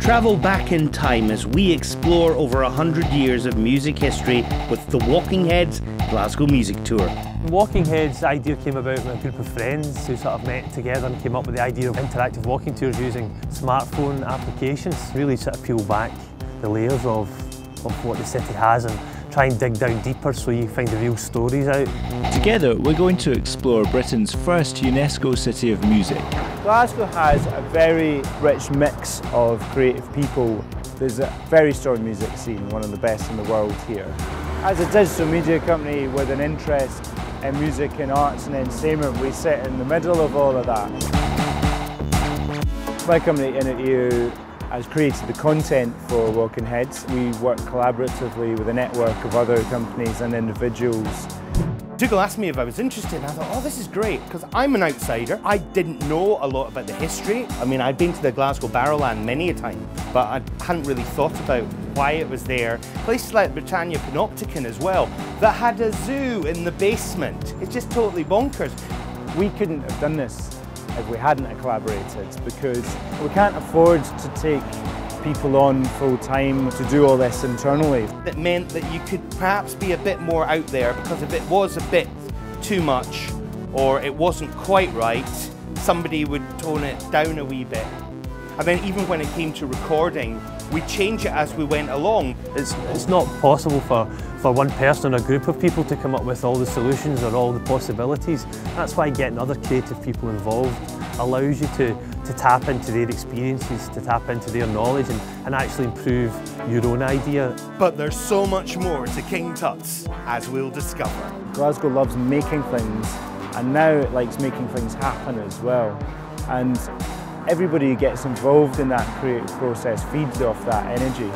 Travel back in time as we explore over a hundred years of music history with the Walking Heads Glasgow Music Tour. Walking Heads idea came about with a group of friends who sort of met together and came up with the idea of interactive walking tours using smartphone applications. Really sort of peel back the layers of, of what the city has and try and dig down deeper so you find the real stories out. Together, we're going to explore Britain's first UNESCO City of Music. Glasgow has a very rich mix of creative people. There's a very strong music scene, one of the best in the world here. As a digital media company with an interest in music and arts and entertainment, we sit in the middle of all of that. My company, Inner Ear, has created the content for Walking Heads. We work collaboratively with a network of other companies and individuals. Dougal asked me if I was interested and I thought, oh, this is great, because I'm an outsider. I didn't know a lot about the history. I mean, I'd been to the Glasgow Barrowland many a time, but I hadn't really thought about why it was there. Places like Britannia Panopticon as well, that had a zoo in the basement. It's just totally bonkers. We couldn't have done this if we hadn't collaborated because we can't afford to take people on full time to do all this internally. It meant that you could perhaps be a bit more out there because if it was a bit too much or it wasn't quite right, somebody would tone it down a wee bit. And then even when it came to recording, we change it as we went along. It's, it's not possible for, for one person or a group of people to come up with all the solutions or all the possibilities. That's why getting other creative people involved allows you to, to tap into their experiences, to tap into their knowledge and, and actually improve your own idea. But there's so much more to King Tut's, as we'll discover. Glasgow loves making things and now it likes making things happen as well. And everybody who gets involved in that creative process feeds off that energy.